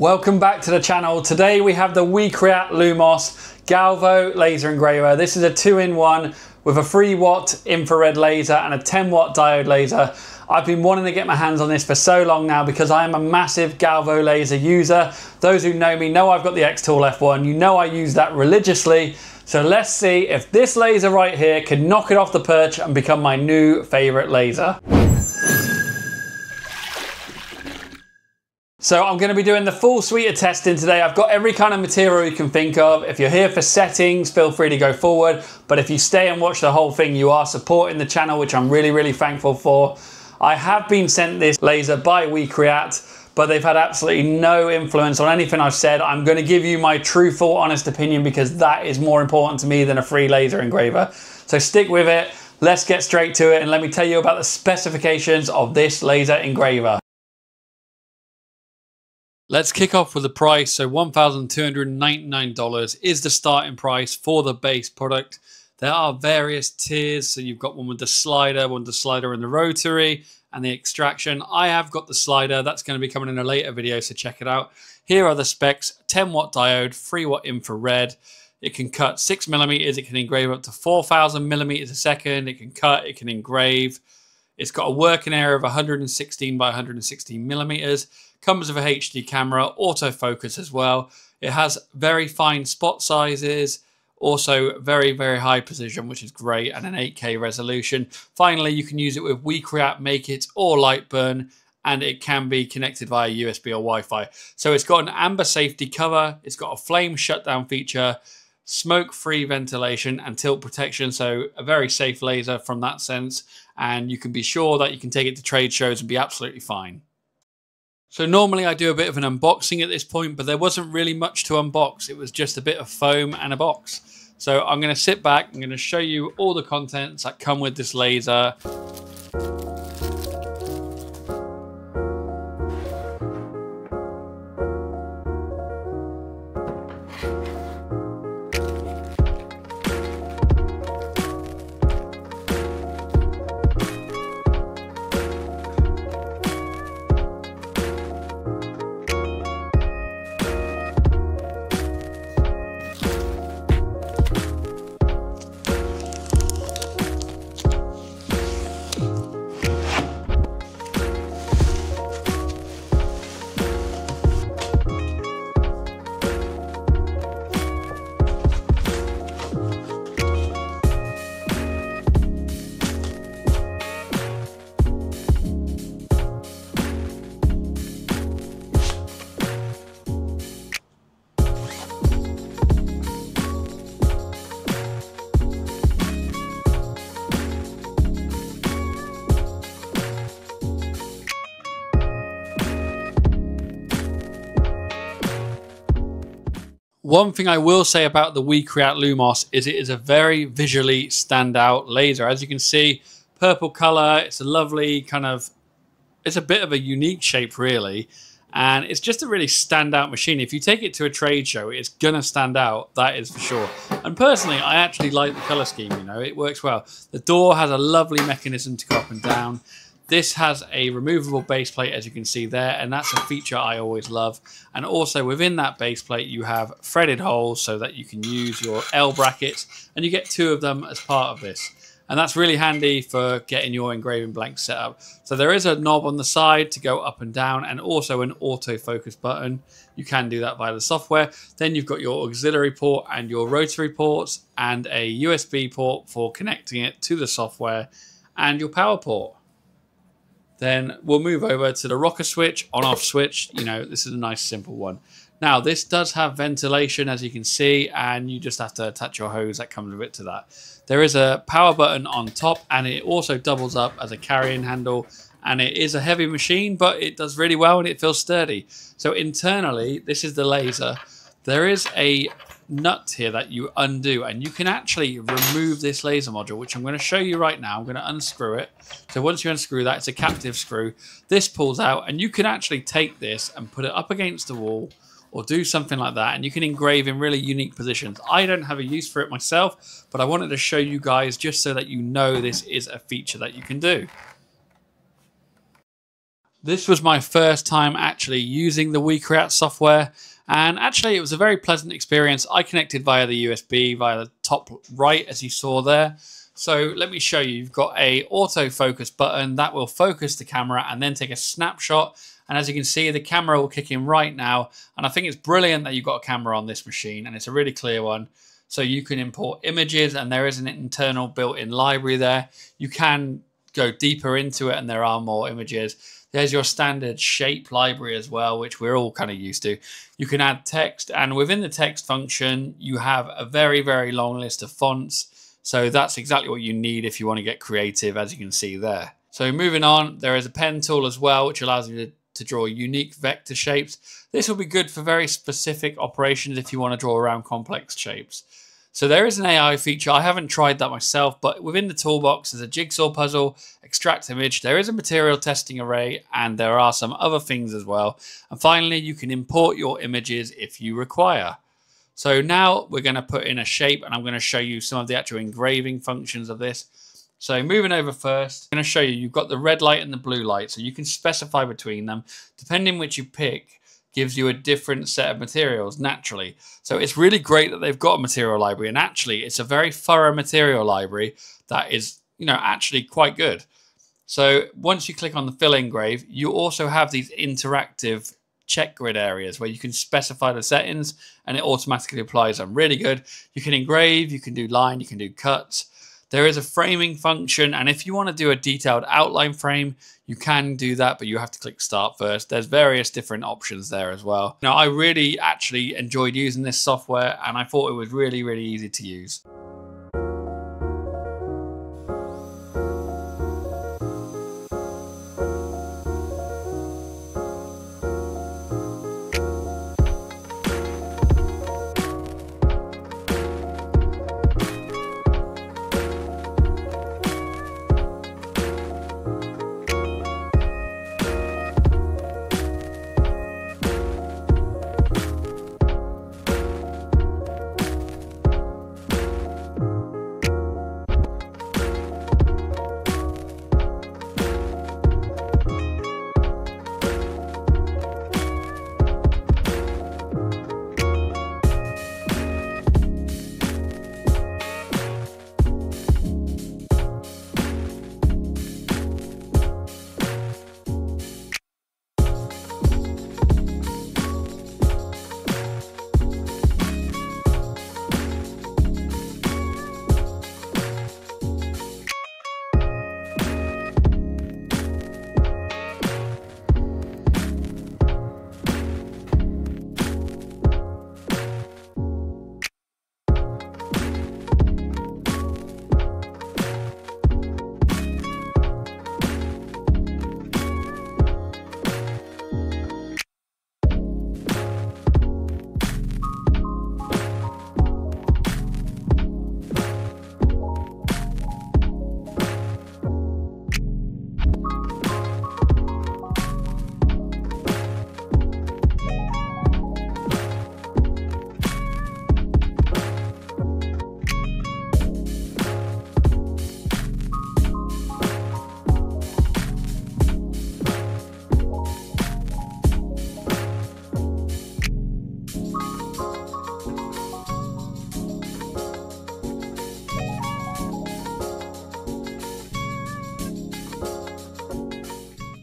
Welcome back to the channel. Today we have the WeCreat Lumos Galvo laser engraver. This is a two-in-one with a 3 watt infrared laser and a 10 watt diode laser. I've been wanting to get my hands on this for so long now because I am a massive Galvo laser user. Those who know me know I've got the xTool F1. You know I use that religiously. So let's see if this laser right here can knock it off the perch and become my new favorite laser. So I'm going to be doing the full suite of testing today. I've got every kind of material you can think of. If you're here for settings, feel free to go forward. But if you stay and watch the whole thing, you are supporting the channel, which I'm really, really thankful for. I have been sent this laser by WeCreat, but they've had absolutely no influence on anything I've said. I'm going to give you my truthful, honest opinion because that is more important to me than a free laser engraver. So stick with it. Let's get straight to it and let me tell you about the specifications of this laser engraver. Let's kick off with the price. So $1,299 is the starting price for the base product. There are various tiers. So you've got one with the slider, one with the slider and the rotary and the extraction. I have got the slider. That's going to be coming in a later video, so check it out. Here are the specs. 10 watt diode, 3 watt infrared. It can cut 6 millimeters. It can engrave up to 4,000 millimeters a second. It can cut, it can engrave. It's got a working area of 116 by 116 millimeters. Comes with a HD camera, autofocus as well. It has very fine spot sizes, also very, very high precision, which is great, and an 8K resolution. Finally, you can use it with WeCreat, MakeIt, or LightBurn, and it can be connected via USB or Wi-Fi. So it's got an amber safety cover, it's got a flame shutdown feature, smoke-free ventilation, and tilt protection. So a very safe laser from that sense, and you can be sure that you can take it to trade shows and be absolutely fine. So normally I do a bit of an unboxing at this point, but there wasn't really much to unbox. It was just a bit of foam and a box. So I'm going to sit back, I'm going to show you all the contents that come with this laser. One thing I will say about the WeCreat Lumos is it is a very visually standout laser. As you can see, purple color, it's a lovely kind of, it's a bit of a unique shape really. And it's just a really standout machine. If you take it to a trade show, it's gonna stand out, that is for sure. And personally, I actually like the color scheme, you know, it works well. The door has a lovely mechanism to go up and down. This has a removable base plate, as you can see there, and that's a feature I always love. And also within that base plate, you have threaded holes so that you can use your L brackets, and you get two of them as part of this. And that's really handy for getting your engraving blank set up. So there is a knob on the side to go up and down and also an autofocus button. You can do that via the software. Then you've got your auxiliary port and your rotary ports and a USB port for connecting it to the software and your power port. Then we'll move over to the rocker switch, on off switch. You know, this is a nice simple one. Now, this does have ventilation, as you can see, and you just have to attach your hose that comes with it to that. There is a power button on top, and it also doubles up as a carrying handle. And it is a heavy machine, but it does really well and it feels sturdy. So internally, this is the laser. There is a nut here that you undo and you can actually remove this laser module which I'm going to show you right now I'm going to unscrew it so once you unscrew that it's a captive screw this pulls out and you can actually take this and put it up against the wall or do something like that and you can engrave in really unique positions I don't have a use for it myself but I wanted to show you guys just so that you know this is a feature that you can do This was my first time actually using the WeCreat software and actually it was a very pleasant experience. I connected via the USB via the top right as you saw there. So let me show you, you've got a autofocus button that will focus the camera and then take a snapshot. And as you can see, the camera will kick in right now. And I think it's brilliant that you've got a camera on this machine and it's a really clear one. So you can import images and there is an internal built-in library there. You can go deeper into it and there are more images. There's your standard shape library as well, which we're all kind of used to. You can add text and within the text function, you have a very, very long list of fonts. So that's exactly what you need if you want to get creative, as you can see there. So moving on, there is a pen tool as well, which allows you to, to draw unique vector shapes. This will be good for very specific operations if you want to draw around complex shapes. So there is an AI feature. I haven't tried that myself, but within the toolbox there's a jigsaw puzzle, extract image, there is a material testing array, and there are some other things as well. And finally, you can import your images if you require. So now we're going to put in a shape and I'm going to show you some of the actual engraving functions of this. So moving over first, I'm going to show you, you've got the red light and the blue light. So you can specify between them. Depending which you pick, gives you a different set of materials naturally. So it's really great that they've got a material library and actually it's a very thorough material library that is, you know, actually quite good. So once you click on the fill engrave, you also have these interactive check grid areas where you can specify the settings and it automatically applies them. Really good. You can engrave, you can do line, you can do cuts. There is a framing function, and if you want to do a detailed outline frame, you can do that, but you have to click start first. There's various different options there as well. Now, I really actually enjoyed using this software, and I thought it was really, really easy to use.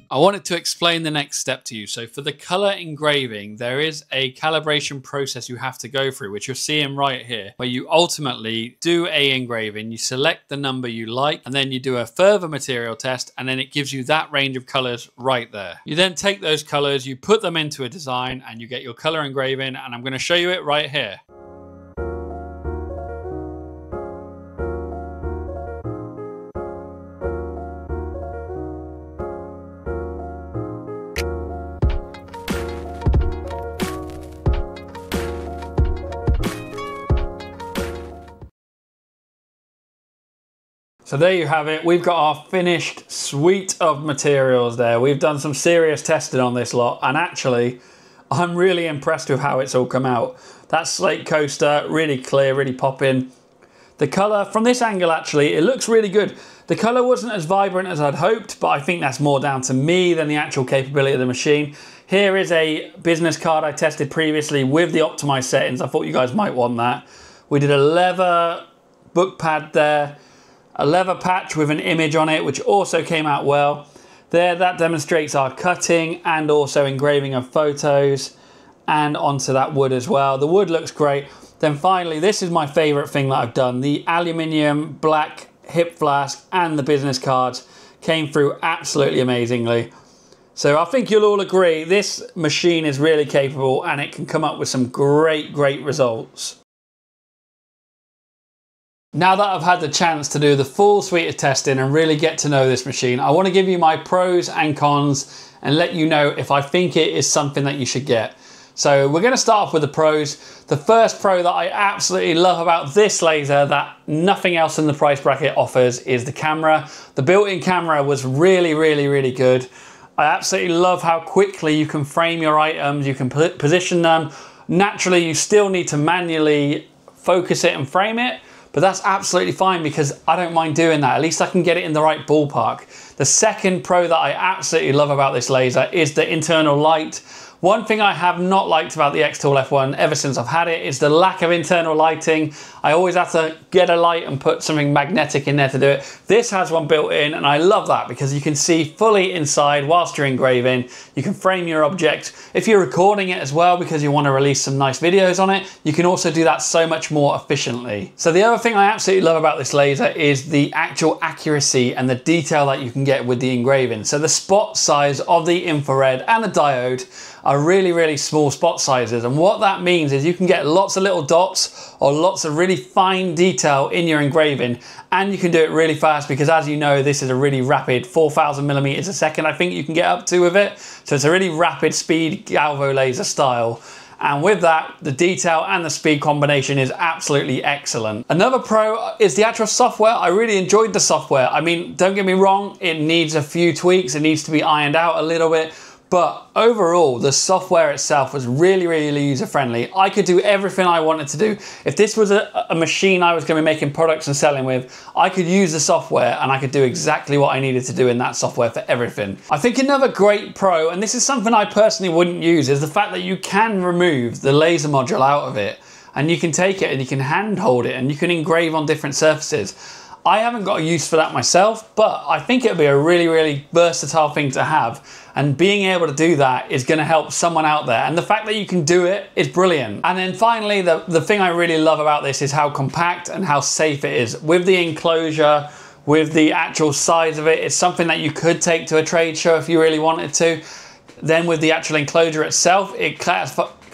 I wanted to explain the next step to you. So for the color engraving, there is a calibration process you have to go through, which you're seeing right here, where you ultimately do a engraving, you select the number you like, and then you do a further material test, and then it gives you that range of colors right there. You then take those colors, you put them into a design, and you get your color engraving, and I'm gonna show you it right here. So there you have it. We've got our finished suite of materials there. We've done some serious testing on this lot and actually I'm really impressed with how it's all come out. That slate coaster, really clear, really popping. The color from this angle actually, it looks really good. The color wasn't as vibrant as I'd hoped, but I think that's more down to me than the actual capability of the machine. Here is a business card I tested previously with the optimized settings. I thought you guys might want that. We did a leather book pad there, a leather patch with an image on it, which also came out well. There, that demonstrates our cutting and also engraving of photos and onto that wood as well. The wood looks great. Then finally, this is my favorite thing that I've done. The aluminium black hip flask and the business cards came through absolutely amazingly. So I think you'll all agree this machine is really capable and it can come up with some great, great results. Now that I've had the chance to do the full suite of testing and really get to know this machine, I want to give you my pros and cons and let you know if I think it is something that you should get. So we're going to start off with the pros. The first pro that I absolutely love about this laser that nothing else in the price bracket offers is the camera. The built-in camera was really, really, really good. I absolutely love how quickly you can frame your items, you can position them. Naturally, you still need to manually focus it and frame it, but that's absolutely fine because I don't mind doing that. At least I can get it in the right ballpark. The second pro that I absolutely love about this laser is the internal light. One thing I have not liked about the xTool F1 ever since I've had it is the lack of internal lighting. I always have to get a light and put something magnetic in there to do it. This has one built in and I love that because you can see fully inside whilst you're engraving. You can frame your object. If you're recording it as well because you want to release some nice videos on it, you can also do that so much more efficiently. So the other thing I absolutely love about this laser is the actual accuracy and the detail that you can get with the engraving. So the spot size of the infrared and the diode are really, really small spot sizes. And what that means is you can get lots of little dots or lots of really fine detail in your engraving and you can do it really fast because as you know, this is a really rapid 4,000 millimeters a second, I think you can get up to with it. So it's a really rapid speed Galvo laser style. And with that, the detail and the speed combination is absolutely excellent. Another pro is the actual software. I really enjoyed the software. I mean, don't get me wrong, it needs a few tweaks. It needs to be ironed out a little bit, but overall, the software itself was really, really user friendly. I could do everything I wanted to do. If this was a, a, machine I was going to be making products and selling with, I could use the software and I could do exactly what I needed to do in that software for everything. I think another great pro, and this is something I personally wouldn't use, is the fact that you can remove the laser module out of it and you can take it and you can hand hold it and you can engrave on different surfaces. I haven't got a use for that myself, but I think it'd be a really, really versatile thing to have. And being able to do that is going to help someone out there. And the fact that you can do it is brilliant. And then finally, the, the thing I really love about this is how compact and how safe it is. With the enclosure, with the actual size of it, it's something that you could take to a trade show if you really wanted to. Then with the actual enclosure itself, it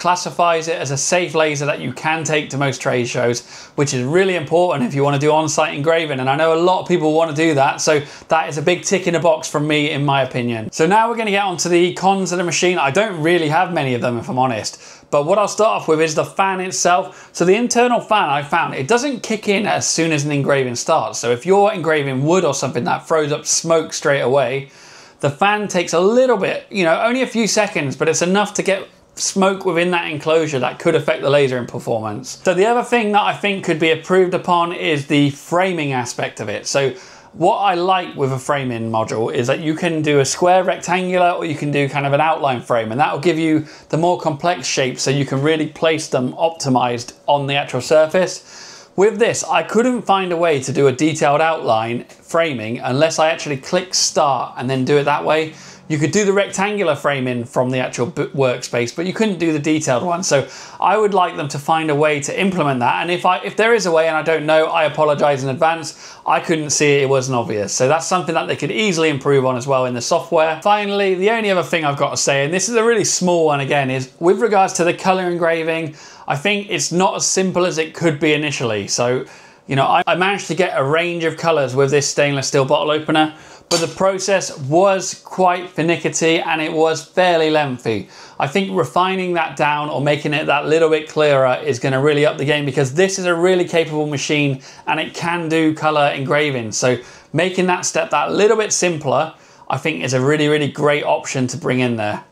classifies it as a safe laser that you can take to most trade shows, which is really important if you want to do on-site engraving. And I know a lot of people want to do that. So that is a big tick in the box from me, in my opinion. So now we're going to get onto the cons of the machine. I don't really have many of them, if I'm honest. But what I'll start off with is the fan itself. So the internal fan I found, it doesn't kick in as soon as an engraving starts. So if you're engraving wood or something that throws up smoke straight away, the fan takes a little bit, you know, only a few seconds, but it's enough to get smoke within that enclosure that could affect the laser in performance. So the other thing that I think could be improved upon is the framing aspect of it. So what I like with a framing module is that you can do a square rectangular or you can do kind of an outline frame and that will give you the more complex shapes so you can really place them optimized on the actual surface. With this, I couldn't find a way to do a detailed outline framing unless I actually click start and then do it that way. You could do the rectangular framing from the actual workspace, but you couldn't do the detailed one. So I would like them to find a way to implement that. And if I if there is a way and I don't know, I apologize in advance. I couldn't see it, it wasn't obvious. So that's something that they could easily improve on as well in the software. Finally, the only other thing I've got to say, and this is a really small one again, is with regards to the color engraving, I think it's not as simple as it could be initially. So, you know, I, I managed to get a range of colors with this stainless steel bottle opener but the process was quite finicky and it was fairly lengthy. I think refining that down or making it that little bit clearer is going to really up the game because this is a really capable machine and it can do color engraving. So making that step that little bit simpler, I think is a really, really great option to bring in there.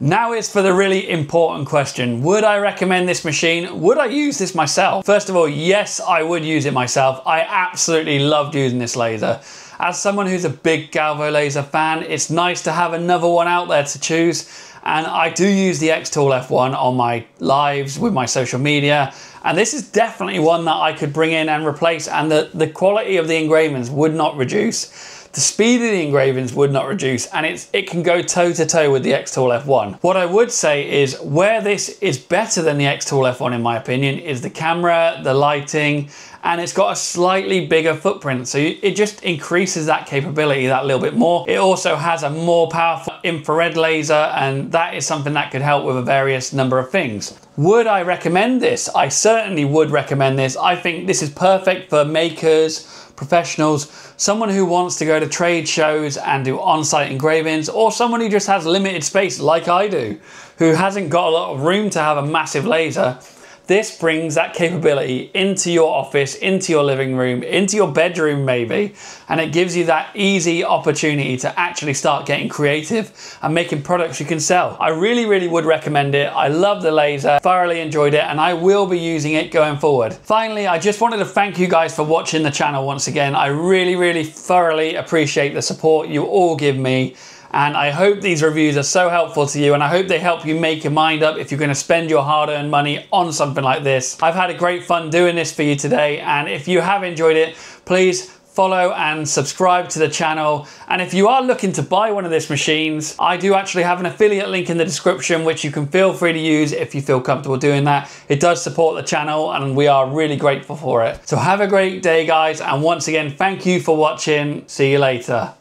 Now is for the really important question. Would I recommend this machine? Would I use this myself? First of all, yes, I would use it myself. I absolutely loved using this laser. As someone who's a big Galvo laser fan, it's nice to have another one out there to choose. And I do use the xTool F1 on my lives with my social media. And this is definitely one that I could bring in and replace and the, the quality of the engravings would not reduce. The speed of the engravings would not reduce and it's, it can go toe to toe with the xTool F1. What I would say is where this is better than the xTool F1 in my opinion is the camera, the lighting, and it's got a slightly bigger footprint. So it just increases that capability that little bit more. It also has a more powerful infrared laser and that is something that could help with a various number of things. Would I recommend this? I certainly would recommend this. I think this is perfect for makers, professionals, someone who wants to go to trade shows and do on-site engravings, or someone who just has limited space like I do, who hasn't got a lot of room to have a massive laser, this brings that capability into your office, into your living room, into your bedroom maybe, and it gives you that easy opportunity to actually start getting creative and making products you can sell. I really, really would recommend it. I love the laser, thoroughly enjoyed it, and I will be using it going forward. Finally, I just wanted to thank you guys for watching the channel once again. I really, really thoroughly appreciate the support you all give me. And I hope these reviews are so helpful to you and I hope they help you make your mind up if you're going to spend your hard earned money on something like this. I've had a great fun doing this for you today. And if you have enjoyed it, please follow and subscribe to the channel. And if you are looking to buy one of these machines, I do actually have an affiliate link in the description, which you can feel free to use if you feel comfortable doing that. It does support the channel and we are really grateful for it. So have a great day, guys. And once again, thank you for watching. See you later.